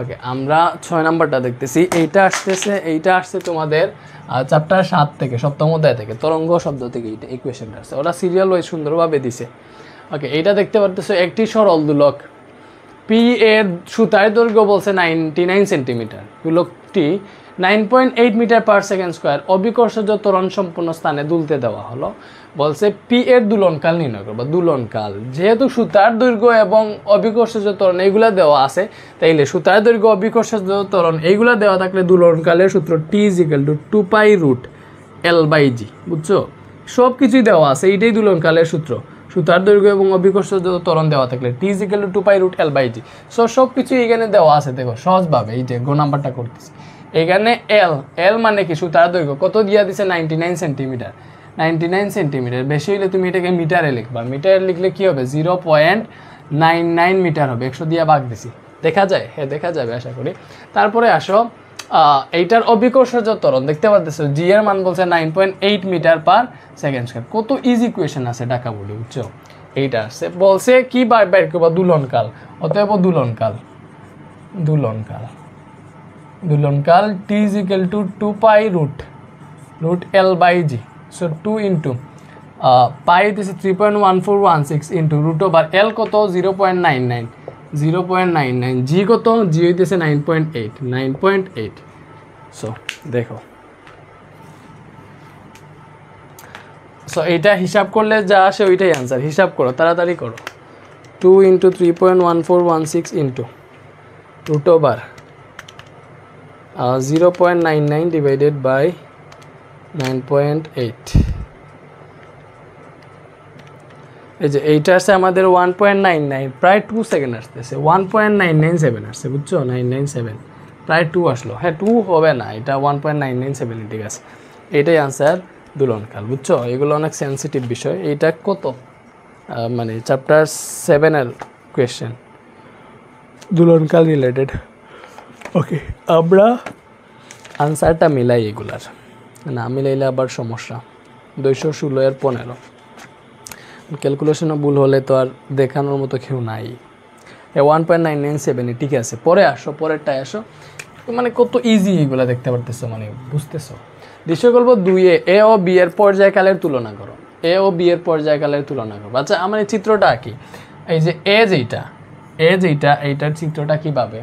ওকে আমরা ছয় নাম্বারটা দেখতেছি। এইটা আসতেছে, এইটা আসছে তোমাদের চ্যাপ্টার সাত থেকে, সপ্তম অধ্যায় থেকে, তরঙ্গ শব্দ থেকে এইটা ইকুয়েশনটা আসছে। ওরা সিরিয়াল ওয়াইজ সুন্দরভাবে দিছে। ওকে এইটা দেখতে পারতেছো, একটি সরল দুলক। পি এর সুতায় দৈর্ঘ্য বলছে ninety nine centimetre দুলকটি nine point eight metre per second square অবিকর্ষজ ত্বরণ সম্পূর্ণ স্থানে দুলতে দেওয়া হলো। বলছে পি এর দুলনকাল নির্ণয় করব, দুলনকাল। যেহেতু সুতার দৈর্ঘ্য এবং অবিকর্ষজ ত্বরণ এইগুলা দেওয়া আছে, তাইলে সুতার দৈর্ঘ্য, অবিকর্ষজ ত্বরণ এইগুলা দেওয়া থাকলে দুলনকালের সূত্র T equal to two pi root L by G বুঝছ? সব কিছুই দেওয়া আছে, এইটাই দুলনকালের সূত্র। সুতার দৈর্ঘ্য এবং অবিকর্ষজ ত্বরণ দেওয়া থাকলে T equal to pi root L by G so সব কিছুই এখানে দেওয়া আছে, দেখো, সহজভাবে, এই যে, গো নাম্বারটা করতেছি। এখানে এল এল মানে কি? সুতার দৈর্ঘ্য। কত দিয়া দিছে? Ninety nine centimetre ninety nine centimetre বেশি হলে তুমি এটাকে মিটারে লিখবা। মিটারে লিখলে কি হবে? Zero point nine nine metre হবে। একশো দিয়া ভাগ দিছি। দেখা যায়? হ্যাঁ দেখা যাবে, আশা করি। তারপরে আসো এইটার অবিকর্ষজ ত্বরণ। দেখতে পাচ্ছ জি এর মান বলছে nine point eight metre per second square কত ইজি ইকুয়েশন আছে ঢাকা বলে, বুঝছ? এইটা আসছে বলছে কি বার বের করব দুলনকাল। অতএব দুলনকাল। দুলনকাল। দুলনকাল T is equal to two pi root root L by G so two into pi হইতেছে three point one four one six into root over L কত? Zero point nine nine zero point nine nine G কত? G হইতেছে nine point eight nine point eight so দেখো। So এইটা হিসাব করলে যা আসে ওইটাই আনসার হিসাব করো, তাড়াতাড়ি করো। Two into three point one four one six into root over zero point nine nine divided by nine point eight এই যে এইটা আসছে আমাদের ওয়ান পয়েন্ট নাইন নাইন প্রায় টু সেকেন্ড আসতেছে। One point nine nine seven আসছে, বুঝছ? Nine nine seven প্রায় টু আসলো। হ্যাঁ টু হবে না, এটা one point nine nine seven ঠিক আছে। এটাই আনসার দুলনকাল, বুঝছ? এগুলো অনেক সেন্সিটিভ বিষয়। এইটা কত? মানে চ্যাপ্টার সেভেনের কোয়েশ্চেন দুলনকাল রিলেটেড ওকে আমরা আনসারটা মিলাই এগুলার। না মিলাইলে আবার সমস্যা। দুইশো ষোলো এর পনেরো। ক্যালকুলেশনে ভুল হলে তো আর দেখানোর মতো কেউ নাই। One point nine nine seven ঠিক আছে। পরে আসো, পরেরটায় আসো। মানে কত ইজি এগুলো দেখতে পারতেছো মানে বুঝতেছো? দৃশ্য গল্প দুইয়ে এ ও বি এর পর্যায়কালের তুলনা করো। এ ও বি এর পর্যায়কালের তুলনা করো। আচ্ছা আমার এই চিত্রটা কি? এই যে এ যেইটা এ যেইটা, এইটার চিত্রটা কীভাবে?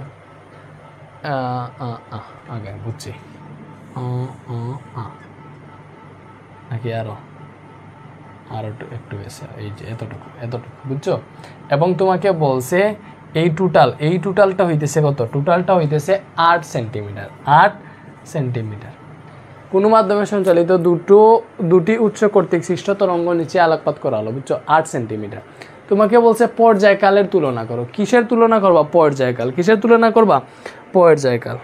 আগে বুঝছি। নাকি আরও? আরও একটু একটু বেশি, এই যে এতটুকু এতটুকু, বুঝছ? এবং তোমাকে বলছে, এই টোটাল এই টোটালটা হইতেছে কত? টোটালটা হইতেছে আট সেন্টিমিটার আট সেন্টিমিটার কোনো মাধ্যমে সঞ্চালিত দুটো, দুটি উচ্চ কর্তৃক সৃষ্ট তরঙ্গ নিচে আলোকপাত করা হলো, বুঝছ? আট সেন্টিমিটার তোমাকে বলছে পর্যায়কালের তুলনা করো। কিসের তুলনা করবা? পর্যায়কাল। কিসের তুলনা করবা? পর্যায়কাল।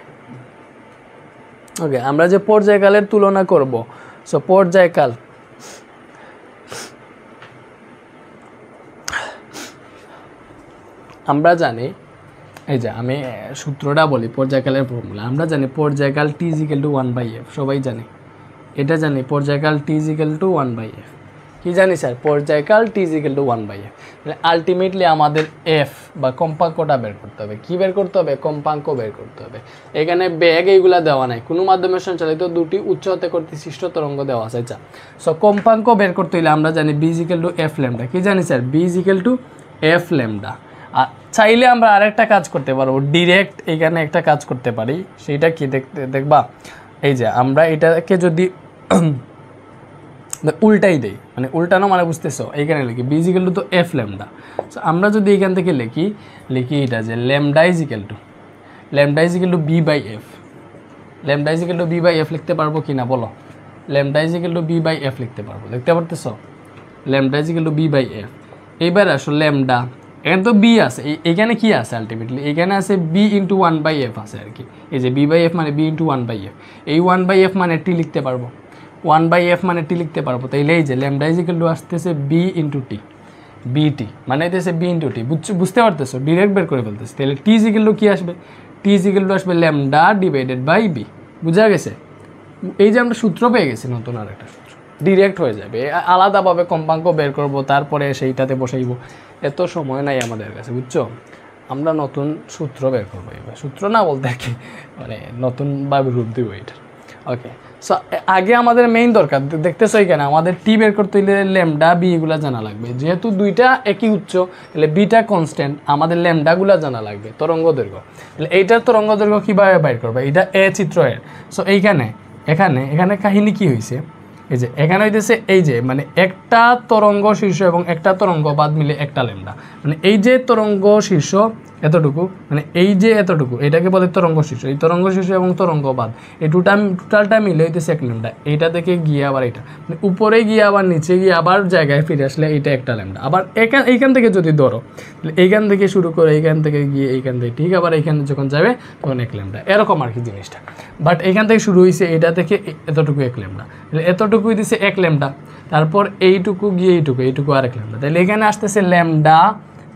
ওকে আমরা যে পর্যায়কালের তুলনা করব সো পর্যায়কাল। আমরা জানি, এই যে আমি সূত্রটা বলি, পর্যায়কালের ফর্মুলা আমরা জানি পর্যায়কাল T equal to one by F সবাই জানি। এটা জানি, পর্যায়কাল T equal to one by F কি জানি sir পর্যায়কাল T equal to one by F ultimately আমাদের এফ বা কম্পাঙ্কটা বের করতে হবে। কি বের করতে হবে? কম্পাঙ্ক বের করতে হবে। এখানে ব্যাগ এইগুলা দেওয়া নাই। কোনো মাধ্যমে সঞ্চালিত দুটি উচ্চ হতে কর্তৃক সৃষ্ট তরঙ্গ দেওয়া আছে আচ্ছা সো কম্পাঙ্ক বের করতে হলে আমরা জানি V equal to F lambda কি জানি sir? V equal to F lambda আর চাইলে আমরা আরেকটা কাজ করতে পারব। ডিরেক্ট এখানে একটা কাজ করতে পারি। সেইটা কি দেখতে, দেখবা? এই যে, আমরা এটাকে যদি উল্টাই দেই। মানে উল্টানো মানে বুঝতেছো? এইখানে লিখি বিজিক্যাল টু তো এফ ল্যামডা সো আমরা যদি এখান থেকে লিখি লিখি এটা যে lambda equal to lambda equal to V by F lambda equal to V by F লিখতে পারব কি না বলো lambda equal to V by F লিখতে পারব, দেখতে পারতেছো? Lambda equal to V by F এইবার আসো ল্যামডা এখানে তো বি আছে এখানে কি আছে আলটিমেটলি এখানে আছে B into one by F আছে আর কি। এই যে বি বাই এফ মানে B into one by F এই ওয়ান বাই এফ মানে টি লিখতে পারব। ওয়ান বাই এফ মানে টি লিখতে পারব। তাইলে এই যে ল্যামডা ইজিক্যাল টু আসতেছে বি ইন্টু টি বিটি মানে হইতেছে বি ইন্টু টি বুঝছ, বুঝতে পারতেছো? ডিরেক্ট বের করে ফেলতেছে। তাহলে টি ইজিক্যাল টু কি আসবে? টি ইজিক্যাল টু আসবে ল্যামডা ডিভাইডেড বাই বি বুঝা গেছে? এই যে আমরা সূত্র পেয়ে গেছি, নতুন আর একটা সূত্র। ডিরেক্ট হয়ে যাবে। আলাদাভাবে কম্পাঙ্ক বের করব, তারপরে সেইটাতে বসাইব। এত সময় নাই আমাদের কাছে, বুঝছ? আমরা নতুন সূত্র বের করব এবার। সূত্র না বলতে কি? মানে নতুনভাবে রূপ দিব এটা ওকে সো আগে আমাদের মেইন দরকার দেখতেছো এখানে আমাদের টি বের করতে হলে ল্যামডা বি এগুলো জানা লাগবে। যেহেতু দুইটা একই উচ্চ, তাহলে বিটা কনস্ট্যান্ট আমাদের ল্যামডাগুলো জানা লাগবে, তরঙ্গ দৈর্ঘ্য। তাহলে এইটার তরঙ্গ দৈর্ঘ্য কীভাবে বাইর করবে? এটা এ চিত্র এর। সো এইখানে, এখানে এখানে কাহিনী কি হয়েছে এই যে, এখানে হইতেছে এই যে মানে একটা তরঙ্গ শীর্ষ এবং একটা তরঙ্গ বাদ মিলে একটা ল্যামডা মানে এই যে তরঙ্গ শীর্ষ এতটুকু মানে এই যে এতটুকু, এটাকে বলে তরঙ্গ শীর্ষ। এই তরঙ্গ শীর্ষ এবং তরঙ্গ বাদ এই দুটা টোটালটা মিলে হইতেছে এক ল্যামডা এইটা থেকে গিয়ে আবার এটা মানে উপরে গিয়ে আবার নিচে গিয়ে আবার জায়গায় ফিরে আসলে এইটা একটা ল্যামডা আবার এখান এইখান থেকে যদি ধরো, তাহলে এইখান থেকে শুরু করে এইখান থেকে গিয়ে এইখান থেকে ঠিক আবার এইখানে যখন যাবে, তখন এক ল্যামডা এরকম আর কি জিনিসটা। বাট এইখান থেকে শুরু হয়েছে এটা থেকে এতটুকু এক ল্যামডা এতটুকুই দিছে এক ল্যামডা তারপর এইটুকু গিয়ে এইটুকু এইটুকু আরেক ল্যামডা তাহলে এখানে আসতেছে ল্যামডা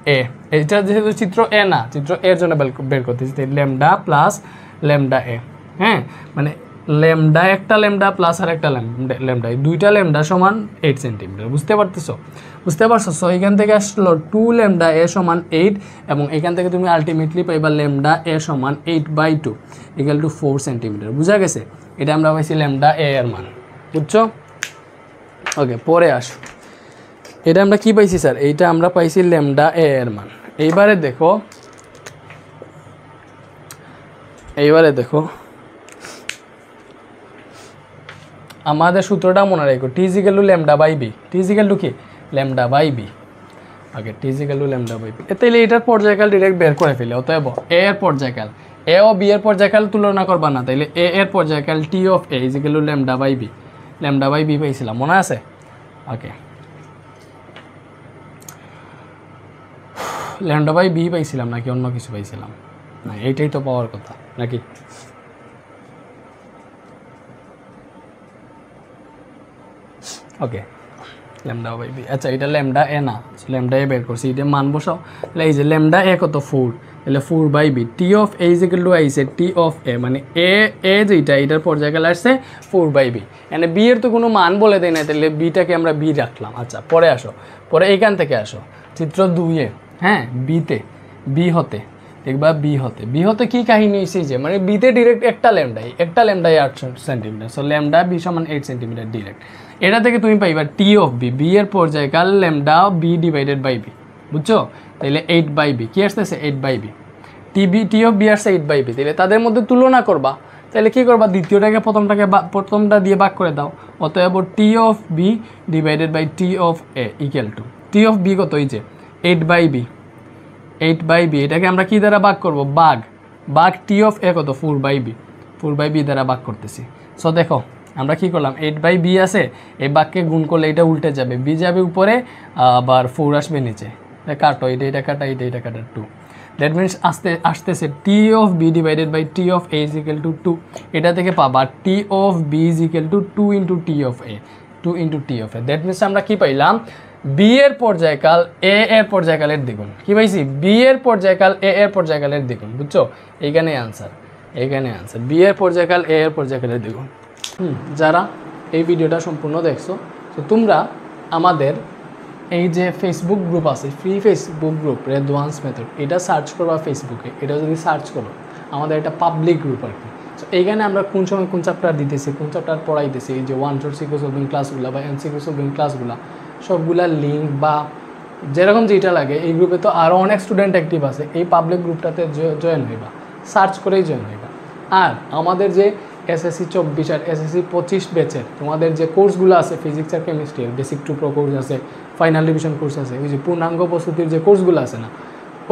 এ এটা যেহেতু চিত্র এ না, চিত্র এর জন্য বের- করতেছি। ল্যামডা প্লাস ল্যামডা এ হ্যাঁ? মানে ল্যামডা একটা ল্যামডা প্লাস আর একটা ল্যামডা দুইটা ল্যামডা সমান এইট সেন্টিমিটার বুঝতে পারতেছো? বুঝতে পারছ? সো এখান থেকে আসলো টু ল্যামডা এ সমান এইট এবং এখান থেকে তুমি আলটিমেটলি পাইবা ল্যামডা এ সমান eight by two equal to four centimetre বুঝা গেছে? এটা আমরা পাইছি ল্যামডা এ এর মান। বুঝছ? ওকে পরে আসো। এটা আমরা কি পাইছি, স্যার? এইটা আমরা পাইছি ল্যামডা এ এর মান। এইবারে দেখো এইবারে দেখো, আমাদের সূত্রটা মনে রাখো T equal to lambda by V T equal to কি? Lambda by V okay T equal to lambda by V তাহলে এটার পর্যায়কাল ডিরেক্ট বের করে ফেলে, অতএব এ এর পর্যায়কাল। এ ও বি এর পর্যায়কাল তুলনা করবা না, তাইলে এ এর পর্যায়কাল T of A equal to lambda by V lambda by V পাইছিলাম, মনে আছে? ওকে ল্যামডা বাই বি পাইছিলাম নাকি অন্য কিছু পাইছিলাম? না, এইটাই তো পাওয়ার কথা, নাকি? ওকে ল্যামডা বাই বি আচ্ছা এটা ল্যামডা এ না ল্যামডা এ বের করছি, এটা মান বসাও। তাহলে এই যে ল্যামডা এ কত ফোর তাহলে four by V T of A equal to আইসে টি অফ এ মানে এ এ যেটা এটার পর্যায়কাল আসছে ফোর বাই বি মানে বি এর তো কোনো মান বলে দেয় না, তাহলে বিটাকে আমরা বি রাখলাম। আচ্ছা পরে আসো, পরে এইখান থেকে আসো, চিত্র দুইয়ে। হ্যাঁ বিতে বি হতে দেখবা বি হতে বি হতে কি কাহিনী হয়েছে যে মানে বিতে ডিরেক্ট একটা ল্যামডাই একটা ল্যামডাই আট সেন্টিমিটার সো ল্যামডা বি সমান এইট সেন্টিমিটার ডিরেক্ট এটা থেকে তুমি পাইবা টি অফ বি বি এর পর্যায়কাল lambda B divided by V বুঝছ? তাহলে এইট বাই বি কি আসতেছে? Eight by V T B, T of B আসছে এইট বাই বি তাহলে তাদের মধ্যে তুলনা করবা। তাহলে কি করবা? দ্বিতীয়টাকে, প্রথমটাকে প্রথমটা দিয়ে ভাগ করে দাও। অতএব T of B divided by T of A equal to T of B কত? এই যে eight by V eight by V এটাকে আমরা কি দ্বারা ভাগ করব? বাঘ বাঘ টি অফ এ কত? Four by V four by V দ্বারা ভাগ করতেছি। সো দেখো, আমরা কি করলাম? এইট বাই বি আছে, এই বাঘকে গুণ করলে এটা উল্টে যাবে। বি যাবে উপরে, আবার ফোর আসবে নিচে। কাটো এটা এটা কাটা এটা এটা কাটা টু দ্যাট মিনস আসতে, আসতেছে T of B divided by T of A is equal to two এটা থেকে পাবা T of B is equal to two into T of A two into T of A that means আমরা কি পাইলাম? B এর পর্যায়কাল এ এর পর্যায়কালের দ্বিগুণ। কি পাইছি? বি এর পর্যায়কাল এ এর পর্যায়কালের দ্বিগুণ, বুঝছ? এইখানে আনসার এইখানে আনসার বি এর পর্যায়কাল এ এর পর্যায়কালের দ্বিগুণ। হুম, যারা এই ভিডিওটা সম্পূর্ণ দেখছ, তো তোমরা আমাদের এই যে ফেসবুক গ্রুপ আছে free Facebook group Redwan's method এটা সার্চ করবা ফেসবুকে এটা যদি সার্চ করো, আমাদের এটা পাবলিক গ্রুপ আর কি। তো এইখানে আমরা কোন সময় কোন চ্যাপ্টার দিতেছি, কোন চ্যাপ্টার পড়াইতেছি, এই যে ওয়ান শোর সিকো সলভিং ক্লাসগুলো বা এন সিকো সলভিং ক্লাসগুলো সবগুলা লিঙ্ক বা যেরকম যেটা লাগে, এই গ্রুপে তো আরও অনেক স্টুডেন্ট অ্যাক্টিভ আছে, এই পাবলিক গ্রুপটাতে জয়েন হইবা সার্চ করেই জয়েন হইবা। আর আমাদের যে এসএসসি চব্বিশ আর এসএসসি পঁচিশ ব্যাচের তোমাদের যে কোর্সগুলো আছে physics R chemistry basic to pro course আছে ফাইনাল ডিভিশন কোর্স আছে, ওই যে পূর্ণাঙ্গ প্রস্তুতির যে কোর্সগুলো আছে না,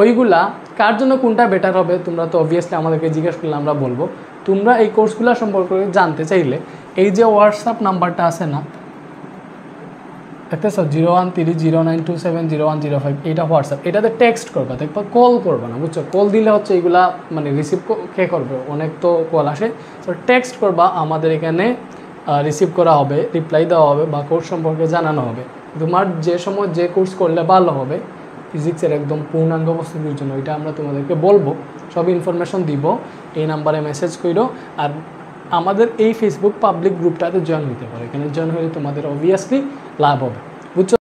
ওইগুলা কার জন্য কোনটা বেটার হবে, তোমরা তো অবভিয়াসলি আমাদেরকে জিজ্ঞেস করলে আমরা বলব। তোমরা এই কোর্সগুলো সম্পর্কে জানতে চাইলে, এই যে হোয়াটসঅ্যাপ নাম্বারটা আছে না দেখতেছো zero one three zero nine two seven, zero one zero five, এটা হোয়াটসঅ্যাপ। এটাতে টেক্সট করবা দেখবা কল করবা না, বুঝছ? কল দিলে হচ্ছে এগুলা মানে রিসিভ কে করবে? অনেক তো কল আসে। তো টেক্সট করবা, আমাদের এখানে রিসিভ করা হবে রিপ্লাই দেওয়া হবে, বা কোর্স সম্পর্কে জানানো হবে। তোমার যে সময় যে কোর্স করলে ভালো হবে ফিজিক্সের একদম পূর্ণাঙ্গ প্রস্তুতির জন্য এটা আমরা তোমাদেরকে বলব। সব ইনফরমেশন দিব, এই নাম্বারে মেসেজ করো আর আমাদের এই ফেসবুক পাবলিক গ্রুপটাতে জয়েন নিতে পারো। এখানে জয়েন হলে তোমাদের অবভিয়াসলি লাভ হবে। বুঝছ?